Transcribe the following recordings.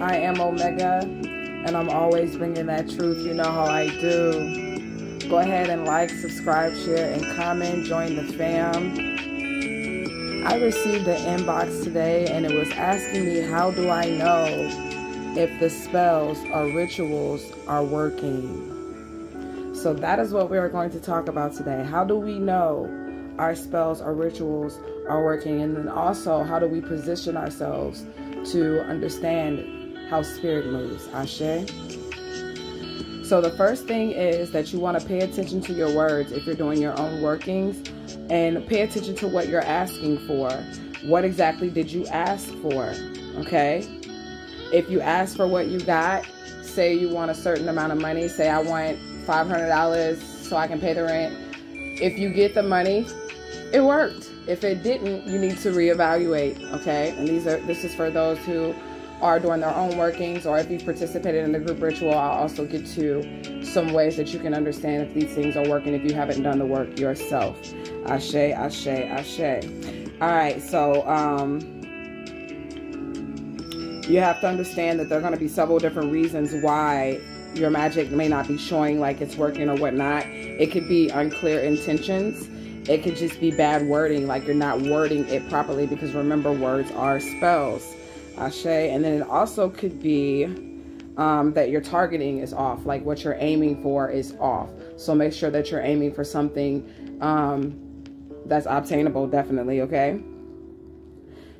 I am Omega, and I'm always bringing that truth. You know how I do. Go ahead and like, subscribe, share, and comment. Join the fam. I received an inbox today, and it was asking me, How do I know if the spells or rituals are working? So, that is what we are going to talk about today. How do we know our spells or rituals are working? And then also, how do we position ourselves to understand how spirit moves. Ashe. So the first thing is that you want to pay attention to your words if you're doing your own workings and pay attention to what you're asking for. What exactly did you ask for? Okay? If you ask for what you got, say you want a certain amount of money, say I want $500 so I can pay the rent. If you get the money, it worked. If it didn't, you need to reevaluate, okay? And these are this is for those who are doing their own workings or if you've participated in the group ritual, I'll also get to some ways that you can understand if these things are working if you haven't done the work yourself. Ashe, ashe, ashe. All right, so um, you have to understand that there are going to be several different reasons why your magic may not be showing like it's working or whatnot. It could be unclear intentions. It could just be bad wording, like you're not wording it properly because remember, words are spells. Ashe. And then it also could be um, that your targeting is off, like what you're aiming for is off. So make sure that you're aiming for something um, that's obtainable, definitely, okay?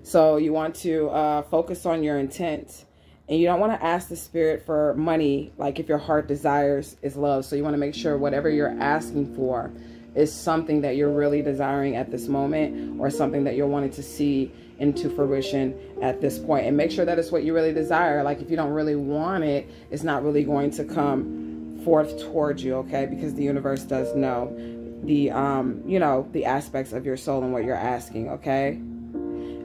So you want to uh, focus on your intent. And you don't want to ask the spirit for money, like if your heart desires is love. So you want to make sure whatever you're asking for is something that you're really desiring at this moment or something that you're wanting to see into fruition at this point. And make sure that it's what you really desire. Like if you don't really want it it's not really going to come forth towards you okay? Because the universe does know the um you know the aspects of your soul and what you're asking okay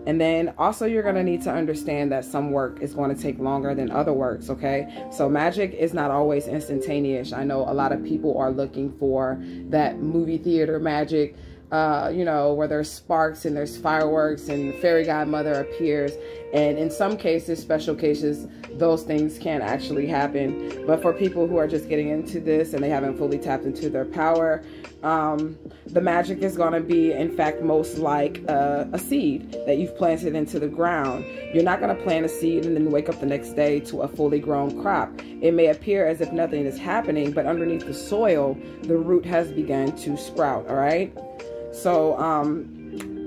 and then also you're going to need to understand that some work is going to take longer than other works, okay? So magic is not always instantaneous. I know a lot of people are looking for that movie theater magic uh, you know, where there's sparks and there's fireworks and fairy godmother appears. And in some cases, special cases, those things can actually happen. But for people who are just getting into this and they haven't fully tapped into their power, um, the magic is going to be, in fact, most like a seed that you've planted into the ground. You're not going to plant a seed and then wake up the next day to a fully grown crop. It may appear as if nothing is happening, but underneath the soil, the root has begun to sprout, all right? So, um,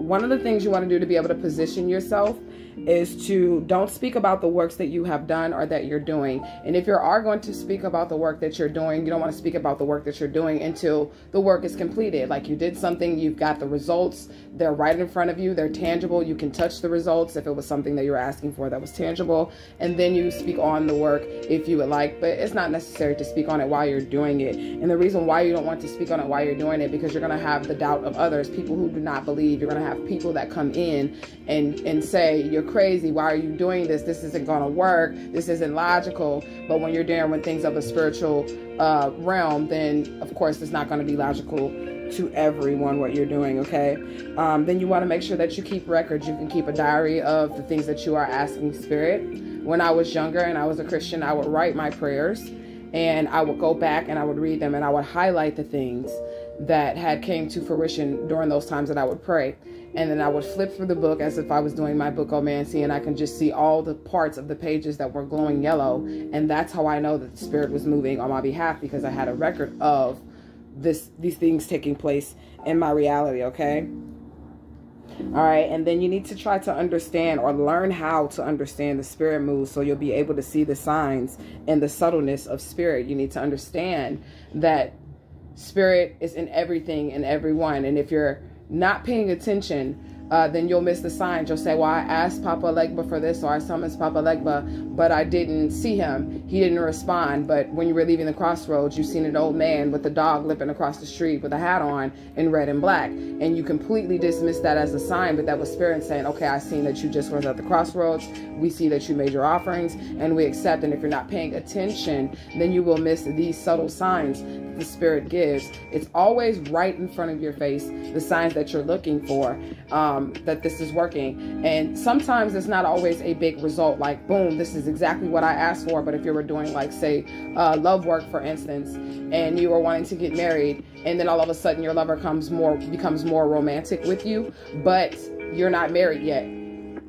one of the things you want to do to be able to position yourself is to don't speak about the works that you have done or that you're doing. And if you are going to speak about the work that you're doing, you don't want to speak about the work that you're doing until the work is completed. Like you did something, you've got the results, they're right in front of you, they're tangible, you can touch the results if it was something that you were asking for that was tangible. And then you speak on the work if you would like, but it's not necessary to speak on it while you're doing it. And the reason why you don't want to speak on it while you're doing it because you're going to have the doubt of others, people who do not believe. You're going to have people that come in and and say you're crazy. Why are you doing this? This isn't going to work. This isn't logical. But when you're dealing with things of a spiritual uh, realm, then of course it's not going to be logical to everyone what you're doing, okay? Um, then you want to make sure that you keep records. You can keep a diary of the things that you are asking Spirit. When I was younger and I was a Christian, I would write my prayers and I would go back and I would read them and I would highlight the things that had came to fruition during those times that I would pray and then I would flip through the book as if I was doing my bookomancy, and I can just see all the parts of the pages that were glowing yellow, and that's how I know that the spirit was moving on my behalf because I had a record of this these things taking place in my reality. Okay. All right, and then you need to try to understand or learn how to understand the spirit moves so you'll be able to see the signs and the subtleness of spirit. You need to understand that spirit is in everything and everyone. And if you're not paying attention, uh, then you'll miss the signs. You'll say, well, I asked Papa Legba for this or I summoned Papa Legba, but I didn't see him. He didn't respond. But when you were leaving the crossroads, you seen an old man with a dog limping across the street with a hat on in red and black. And you completely dismissed that as a sign, but that was spirit saying, okay, I seen that you just was at the crossroads. We see that you made your offerings and we accept. And if you're not paying attention, then you will miss these subtle signs the spirit gives, it's always right in front of your face, the signs that you're looking for, um, that this is working. And sometimes it's not always a big result, like, boom, this is exactly what I asked for. But if you were doing, like, say, uh, love work, for instance, and you were wanting to get married, and then all of a sudden your lover comes more, becomes more romantic with you, but you're not married yet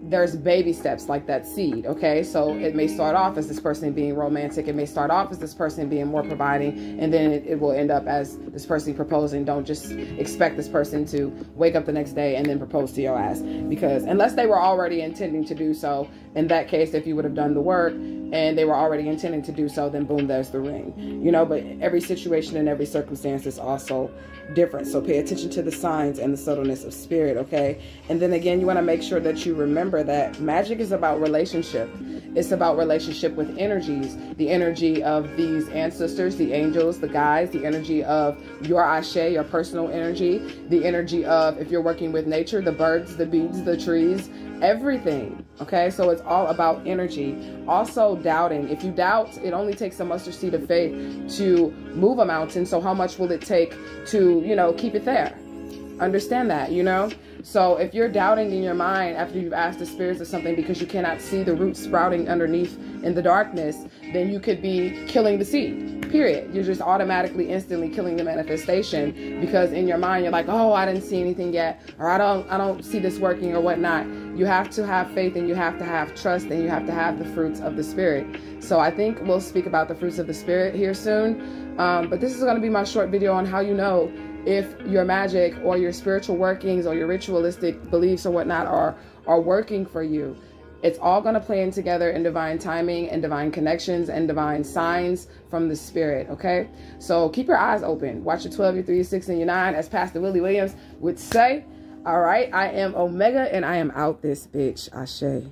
there's baby steps like that seed okay? So it may start off as this person being romantic it may start off as this person being more providing and then it, it, will end up as this person proposing. Don't just expect this person to wake up the next day and then propose to your ass because unless they were already intending to do so in that case if you would have done the work and they were already intending to do so, then boom, there's the ring. You know, but every situation and every circumstance is also different. So pay attention to the signs and the subtleness of spirit, okay? And then again, you want to make sure that you remember that magic is about relationship. It's about relationship with energies, the energy of these ancestors, the angels, the guides, the energy of your ashe, your personal energy, the energy of if you're working with nature, the birds, the bees, the trees, everything. Okay, so it's all about energy. Also, doubting. If you doubt, it only takes a mustard seed of faith to move a mountain. So, how much will it take to, you know, keep it there? Understand that, you know? So if you're doubting in your mind after you've asked the spirits of something because you cannot see the roots sprouting underneath in the darkness, then you could be killing the seed. Period. You're just automatically, instantly killing the manifestation because in your mind you're like, oh, I didn't see anything yet, or I don't, I don't see this working, or whatnot. You have to have faith, and you have to have trust, and you have to have the fruits of the spirit. So I think we'll speak about the fruits of the spirit here soon. Um, but this is going to be my short video on how you know if your magic or your spiritual workings or your ritualistic beliefs or whatnot are are working for you it's all going to play in together in divine timing and divine connections and divine signs from the spirit okay so keep your eyes open watch your 12 your 3 your 6 and your 9 as pastor willie williams would say all right i am omega and i am out this bitch. Ashe